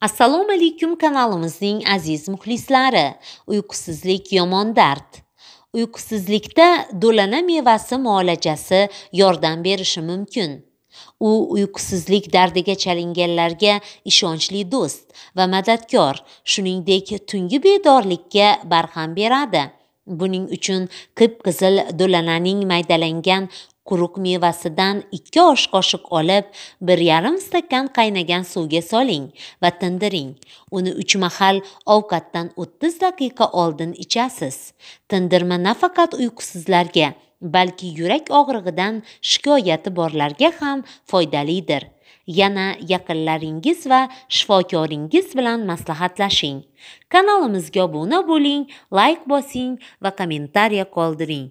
assalomu alaykum kanalimizning aziz muxlislari. Uyqusizlik yomon dard. Uyqusizlikda do'lana mevasi muolajasi yordam berishi mumkin. U uyqusizlik dardiga chalinganlarga ishonchli do'st va madadkor shuningdek tungi bedorlikka barham beradi. Buning uchun qip qizil do'lananing maydalangan quruq mevasidan ikki osh qoshiq olib bir yarim stakan qaynagan suvga soling va tindiring. Uni uch mahal ovqatdan o'ttiz daqiqa oldin ichasiz. Tindirma nafaqat uyqusizlarga balki yurak og'rig'idan shikoyati borlarga ham foydalidir. Yana yaqinlaringiz va shifokoringiz bilan maslahatlashing. Kanalimizga obuna bo'ling layk bosing va kommentariya qoldiring.